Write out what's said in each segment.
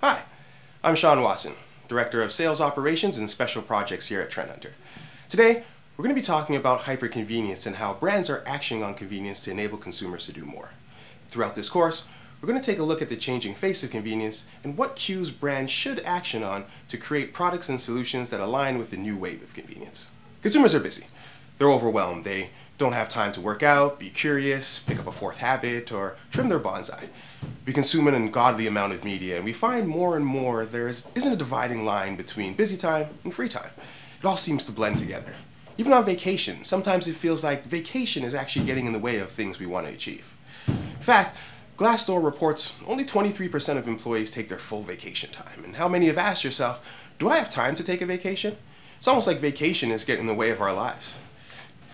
Hi, I'm Sean Watson, Director of Sales Operations and Special Projects here at Trend Hunter. Today, we're going to be talking about hyperconvenience and how brands are acting on convenience to enable consumers to do more. Throughout this course, we're going to take a look at the changing face of convenience and what cues brands should action on to create products and solutions that align with the new wave of convenience. Consumers are busy. They're overwhelmed. They don't have time to work out, be curious, pick up a fourth habit, or trim their bonsai. We consume an ungodly amount of media, and we find more and more there is, isn't a dividing line between busy time and free time. It all seems to blend together. Even on vacation, sometimes it feels like vacation is actually getting in the way of things we want to achieve. In fact, Glassdoor reports only 23% of employees take their full vacation time. And how many have asked yourself, do I have time to take a vacation? It's almost like vacation is getting in the way of our lives.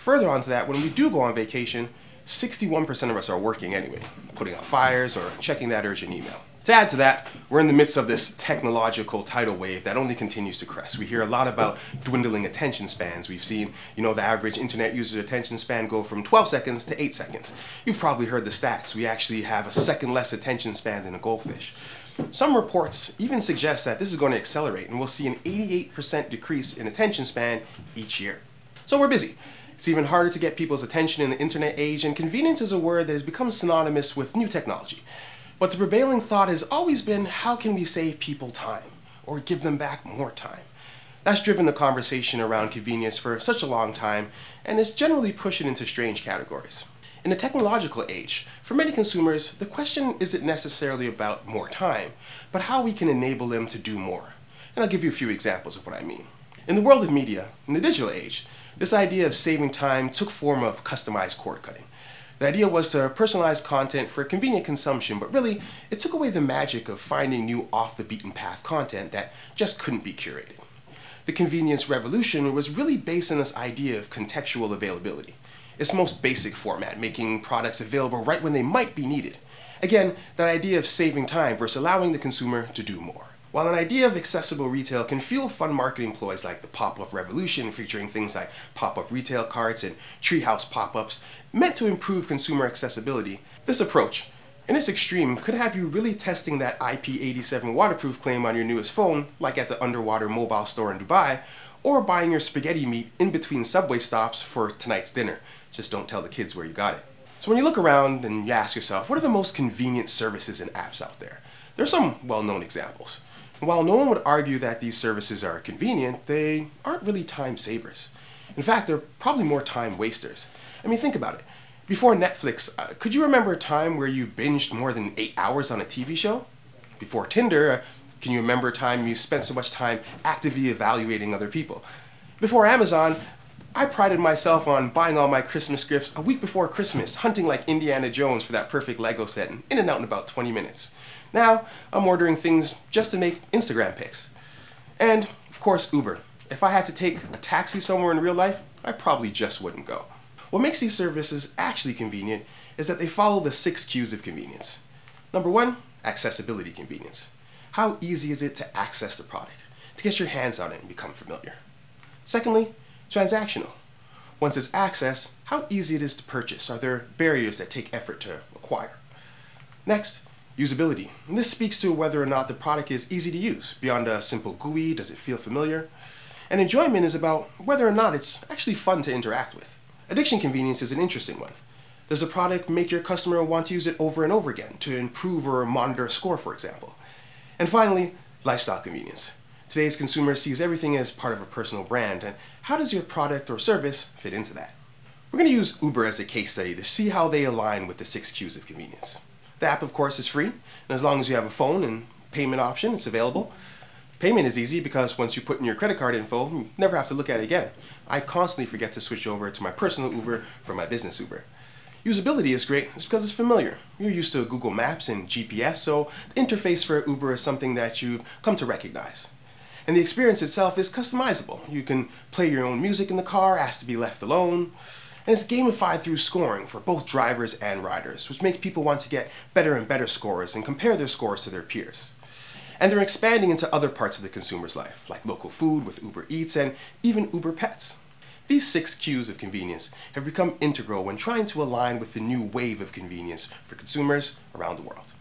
Further on to that, when we do go on vacation, 61% of us are working anyway, putting out fires or checking that urgent email. To add to that, we're in the midst of this technological tidal wave that only continues to crest. We hear a lot about dwindling attention spans. We've seen, you know, the average internet user's attention span go from 12 seconds to 8 seconds. You've probably heard the stats. We actually have a second less attention span than a goldfish. Some reports even suggest that this is going to accelerate and we'll see an 88% decrease in attention span each year. So we're busy. It's even harder to get people's attention in the internet age, and convenience is a word that has become synonymous with new technology. But the prevailing thought has always been how can we save people time or give them back more time? That's driven the conversation around convenience for such a long time and is generally pushed into strange categories. In the technological age, for many consumers, the question isn't necessarily about more time, but how we can enable them to do more. And I'll give you a few examples of what I mean. In the world of media, in the digital age, this idea of saving time took form of customized cord cutting. The idea was to personalize content for convenient consumption, but really, it took away the magic of finding new off the beaten path content that just couldn't be curated. The convenience revolution was really based on this idea of contextual availability. Its most basic format, making products available right when they might be needed. Again, that idea of saving time versus allowing the consumer to do more. While an idea of accessible retail can fuel fun marketing ploys like the pop-up revolution featuring things like pop-up retail carts and treehouse pop-ups meant to improve consumer accessibility, this approach, in its extreme, could have you really testing that IP87 waterproof claim on your newest phone, like at the underwater mobile store in Dubai, or buying your spaghetti meat in between subway stops for tonight's dinner. Just don't tell the kids where you got it. So when you look around and you ask yourself, what are the most convenient services and apps out there? There are some well-known examples. While no one would argue that these services are convenient, they aren't really time savers. In fact, they're probably more time wasters. I mean, think about it. Before Netflix, uh, could you remember a time where you binged more than eight hours on a TV show? Before Tinder, uh, can you remember a time you spent so much time actively evaluating other people? Before Amazon, I prided myself on buying all my Christmas gifts a week before Christmas, hunting like Indiana Jones for that perfect Lego set, and in and out in about 20 minutes. Now, I'm ordering things just to make Instagram pics. And, of course, Uber. If I had to take a taxi somewhere in real life, I probably just wouldn't go. What makes these services actually convenient is that they follow the six cues of convenience. Number one, accessibility convenience. How easy is it to access the product, to get your hands on it and become familiar? Secondly, transactional. Once it's accessed, how easy it is to purchase. Are there barriers that take effort to acquire? Next, Usability. And this speaks to whether or not the product is easy to use. Beyond a simple GUI, does it feel familiar? And enjoyment is about whether or not it's actually fun to interact with. Addiction convenience is an interesting one. Does a product make your customer want to use it over and over again to improve or monitor a score, for example? And finally, lifestyle convenience. Today's consumer sees everything as part of a personal brand, and how does your product or service fit into that? We're going to use Uber as a case study to see how they align with the six cues of convenience. The app, of course, is free, and as long as you have a phone and payment option, it's available. Payment is easy because once you put in your credit card info, you never have to look at it again. I constantly forget to switch over to my personal Uber from my business Uber. Usability is great it's because it's familiar. You're used to Google Maps and GPS, so the interface for Uber is something that you've come to recognize. And the experience itself is customizable. You can play your own music in the car, ask to be left alone, and it's gamified through scoring for both drivers and riders, which makes people want to get better and better scores and compare their scores to their peers. And they're expanding into other parts of the consumer's life, like local food with Uber Eats and even Uber Pets. These six cues of convenience have become integral when trying to align with the new wave of convenience for consumers around the world.